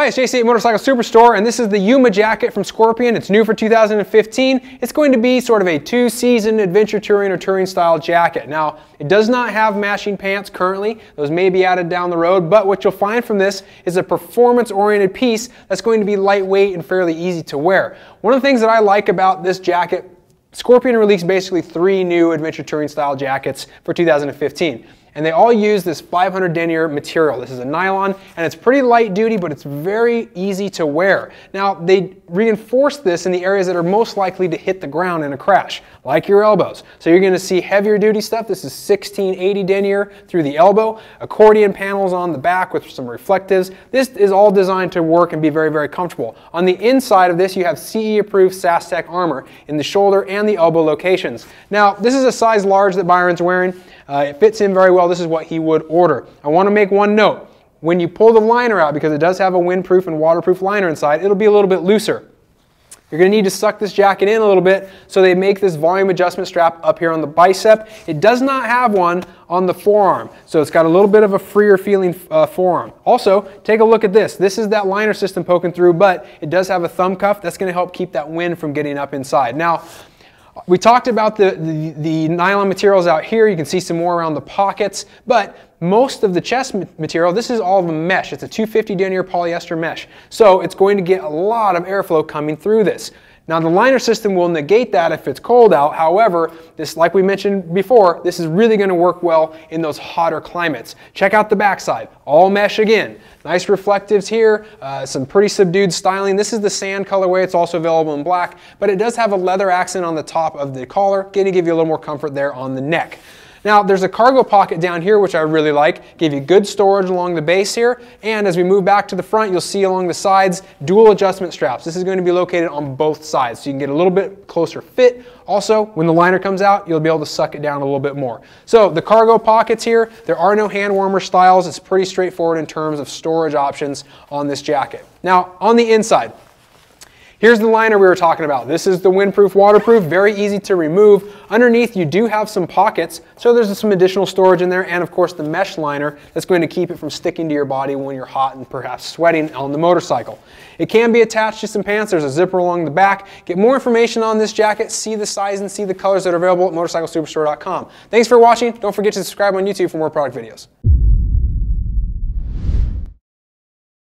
Hi, it's JC at Motorcycle Superstore, and this is the Yuma jacket from Scorpion. It's new for 2015. It's going to be sort of a two-season adventure touring or touring style jacket. Now, it does not have matching pants currently. Those may be added down the road, but what you'll find from this is a performance-oriented piece that's going to be lightweight and fairly easy to wear. One of the things that I like about this jacket Scorpion released basically three new adventure touring style jackets for 2015 and they all use this 500 denier material. This is a nylon, and it's pretty light duty, but it's very easy to wear. Now, they reinforce this in the areas that are most likely to hit the ground in a crash, like your elbows. So you're gonna see heavier duty stuff. This is 1680 denier through the elbow, accordion panels on the back with some reflectives. This is all designed to work and be very, very comfortable. On the inside of this, you have CE approved SASTEC armor in the shoulder and the elbow locations. Now, this is a size large that Byron's wearing. Uh, it fits in very well. This is what he would order. I want to make one note. When you pull the liner out, because it does have a windproof and waterproof liner inside, it'll be a little bit looser. You're going to need to suck this jacket in a little bit, so they make this volume adjustment strap up here on the bicep. It does not have one on the forearm, so it's got a little bit of a freer feeling uh, forearm. Also, take a look at this. This is that liner system poking through, but it does have a thumb cuff. That's going to help keep that wind from getting up inside. Now, we talked about the, the, the, nylon materials out here. You can see some more around the pockets, but most of the chest material, this is all the mesh. It's a 250 denier polyester mesh. So it's going to get a lot of airflow coming through this. Now the liner system will negate that if it's cold out. However, this, like we mentioned before, this is really going to work well in those hotter climates. Check out the backside, all mesh again. Nice reflectives here, uh, some pretty subdued styling. This is the sand colorway. It's also available in black, but it does have a leather accent on the top of the collar, to give you a little more comfort there on the neck. Now there's a cargo pocket down here which I really like, give you good storage along the base here and as we move back to the front you'll see along the sides dual adjustment straps. This is going to be located on both sides so you can get a little bit closer fit. Also when the liner comes out you'll be able to suck it down a little bit more. So the cargo pockets here, there are no hand warmer styles. It's pretty straightforward in terms of storage options on this jacket. Now on the inside, Here's the liner we were talking about. This is the windproof, waterproof, very easy to remove. Underneath you do have some pockets, so there's some additional storage in there, and of course the mesh liner that's going to keep it from sticking to your body when you're hot and perhaps sweating on the motorcycle. It can be attached to some pants. There's a zipper along the back. Get more information on this jacket, see the size and see the colors that are available at motorcyclesuperstore.com. Thanks for watching. Don't forget to subscribe on YouTube for more product videos.